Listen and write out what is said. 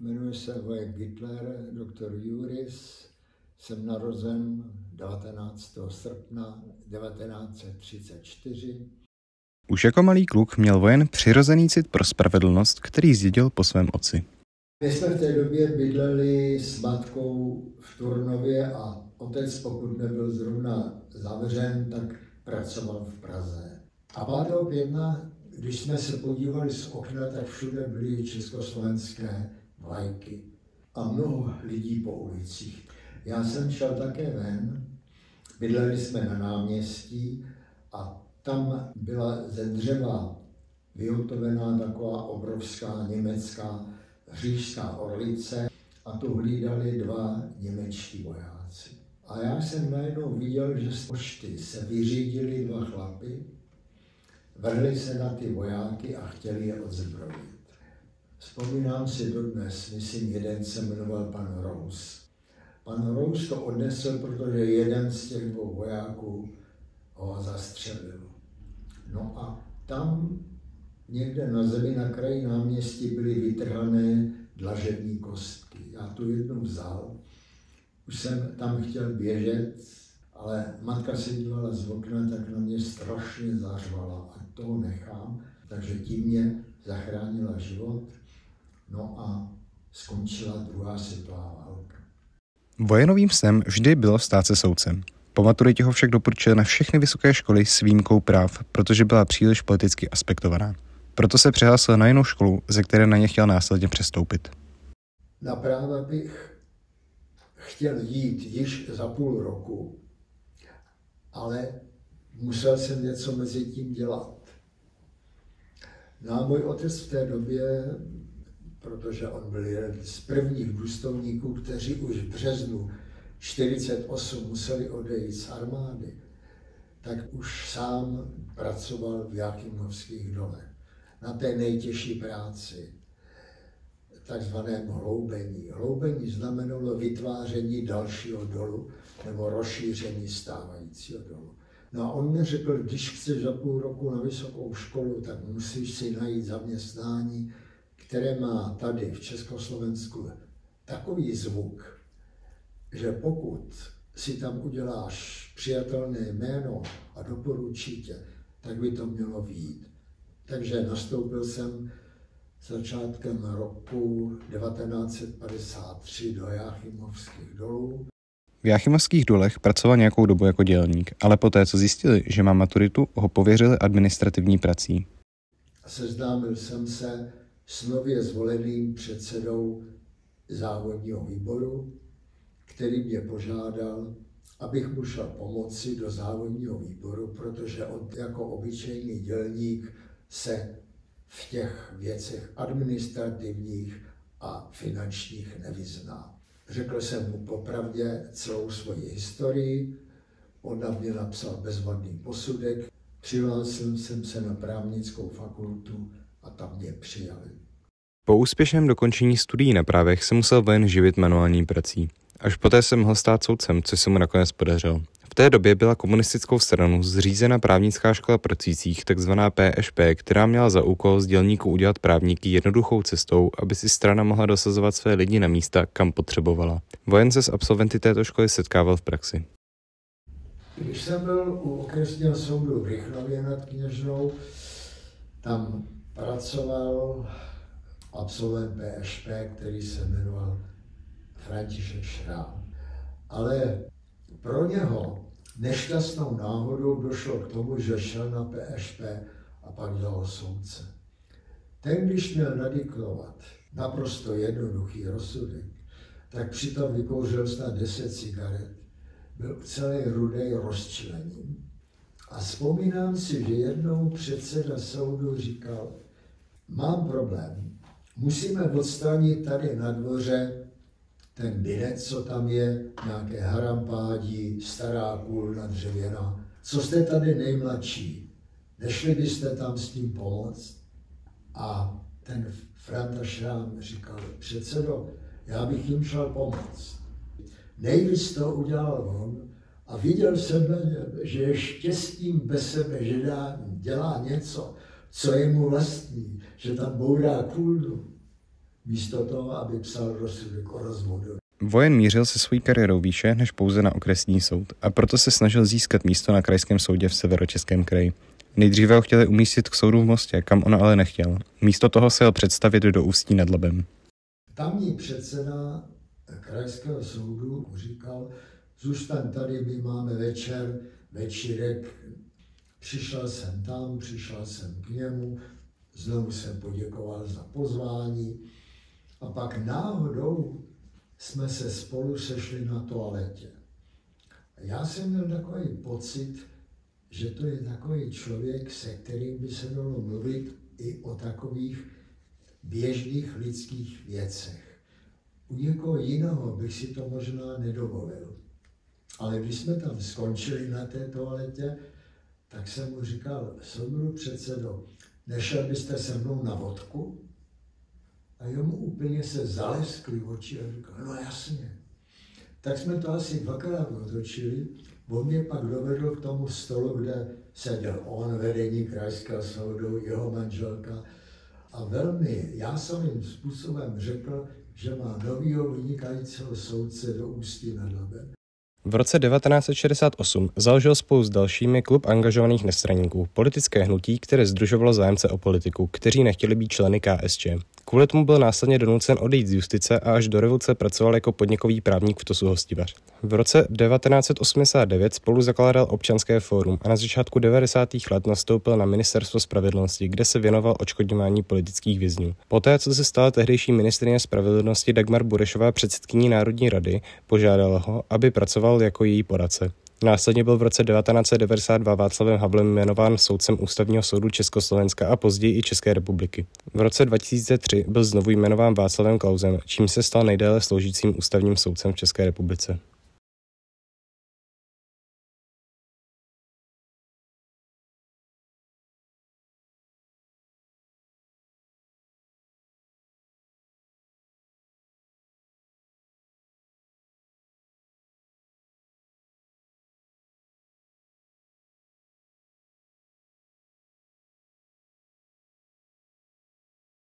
Jmenuji se Vojek Hitler, doktor Juris. Jsem narozen 19. srpna 1934. Už jako malý kluk měl vojen přirozený cit pro spravedlnost, který zdědil po svém otci. My jsme v té době bydleli s matkou v Turnově a otec, pokud nebyl zrovna zavřen, tak pracoval v Praze. A 5. května, když jsme se podívali z okna, tak všude byly československé vlajky a mnoho lidí po ulicích. Já jsem šel také ven, bydleli jsme na náměstí a tam byla ze dřeva vyhotovená taková obrovská německá říšská orlice a tu hlídali dva němečtí vojáci. A já jsem najednou viděl, že z pošty se vyřídili dva chlapy, vrhli se na ty vojáky a chtěli je odzbrojit. Vzpomínám si dodnes, myslím, jeden se jmenoval pan Rose. Pan Rose to odnesl, protože jeden z těch dvou vojáků ho zastřelil. No a tam někde na zemi na kraji náměstí byly vytrhané dlažební kostky. Já tu jednu vzal, už jsem tam chtěl běžet, ale matka se dívala z okna, tak na mě strašně zařvala a toho nechám, takže tím mě zachránila život. No a skončila druhá světová válka. Vojenovým snem vždy bylo stát se soudcem. Po maturitě ho však doporučil na všechny vysoké školy s výjimkou práv, protože byla příliš politicky aspektovaná. Proto se přihlásil na jinou školu, ze které na ně chtěl následně přestoupit. Na práva bych chtěl jít již za půl roku, ale musel jsem něco mezi tím dělat. No a můj otec v té době, protože on byl jeden z prvních důstojníků, kteří už v březnu 48 museli odejít z armády, tak už sám pracoval v Jakymovských dolech na té nejtěžší práci, takzvaném hloubení. Hloubení znamenalo vytváření dalšího dolu nebo rozšíření stávajícího dolu. No a on mi řekl, když chceš za půl roku na vysokou školu, tak musíš si najít zaměstnání, které má tady v Československu takový zvuk, že pokud si tam uděláš přijatelné jméno a doporučí tě, tak by to mělo výjít. Takže nastoupil jsem začátkem roku 1953 do Jáchymovských dolů. V Jáchymovských dolech pracoval nějakou dobu jako dělník, ale poté, co zjistili, že má maturitu, ho pověřili administrativní prací. Seznámil jsem se s nově zvoleným předsedou závodního výboru, který mě požádal, abych mu šel pomoci do závodního výboru, protože on jako obyčejný dělník se v těch věcech administrativních a finančních nevyzná. Řekl jsem mu popravdě celou svoji historii, on na mě napsal bezvadný posudek, přihlásil jsem se na právnickou fakultu a tam mě přijali. Po úspěšném dokončení studií na právech se musel ven živit manuální prací. Až poté se mohl stát soudcem, což se mu nakonec podařilo. V té době byla komunistickou stranou zřízena právnická škola pracujících, takzvaná PŠP, která měla za úkol z dělníků udělat právníky jednoduchou cestou, aby si strana mohla dosazovat své lidi na místa, kam potřebovala. Vojen se s absolventy této školy setkával v praxi. Když jsem byl u okresního soudu v Rychnově nad Kněžnou, tam pracoval absolvent PŠP, který se jmenoval František Šrám. Ale pro něho nešťastnou náhodou došlo k tomu, že šel na PŠP a pak dělal soudce. Ten, když měl nadiklovat naprosto jednoduchý rozsudek, tak přitom vykouřil snad 10 cigaret, byl celý rudej rozčilením. A vzpomínám si, že jednou předseda soudu říkal, mám problém, musíme odstranit tady na dvoře ten bilet, co tam je, nějaké harampádí, stará kůlna dřevěná. Co jste tady nejmladší? Nešli byste tam s tím pomoct? A ten Franta Šrám říkal, předsedo, já bych jim šel pomoct. Nejvíc to udělal on a viděl jsem, že je štěstím bez sebe, že dělá něco, co je mu vlastní, že tam bourá kůlnu. místo toho, aby psal rozsudek o rozvodu. Vojen mířil se svojí kariérou výše než pouze na okresní soud a proto se snažil získat místo na krajském soudě v severočeském kraji. Nejdříve ho chtěli umístit k soudu v Mostě, kam on ale nechtěl. Místo toho se jel představit do Ústí nad Labem. Tamní předseda krajského soudu říkal, zůstaň tady, my máme večer, večírek, přišel jsem tam, přišel jsem k němu, znovu jsem poděkoval za pozvání a pak náhodou jsme se spolu sešli na toaletě. Já jsem měl takový pocit, že to je takový člověk, se kterým by se dalo mluvit i o takových běžných lidských věcech. U někoho jiného bych si to možná nedovolil. Ale když jsme tam skončili na té toaletě, tak jsem mu říkal, soudru předsedo, nešel byste se mnou na vodku? A jemu úplně se zaleskly oči a říkal, no jasně. Tak jsme to asi dvakrát otočili. On mě pak dovedl k tomu stolu, kde seděl on, vedení krajského soudu, jeho manželka. A velmi jásaným způsobem řekl, že má novýho vynikajícího soudce do Ústí nad Labem. V roce 1968 založil spolu s dalšími klub angažovaných nestraníků, politické hnutí, které združovalo zájemce o politiku, kteří nechtěli být členy KSČ. Kvůli tomu byl následně donucen odejít z justice a až do revoluce pracoval jako podnikový právník v Tosu Hostivař. V roce 1989 spolu zakládal občanské fórum a na začátku 90. let nastoupil na ministerstvo spravedlnosti, kde se věnoval očkodňování politických vězňů. Poté, co se stala tehdejší ministrině spravedlnosti Dagmar Burešová předsedkyní Národní rady, požádala ho, aby pracoval jako její poradce. Následně byl v roce 1992 Václavem Havlem jmenován soudcem Ústavního soudu Československa a později i České republiky. V roce 2003 byl znovu jmenován Václavem Klausem, čím se stal nejdéle sloužícím ústavním soudcem v České republice.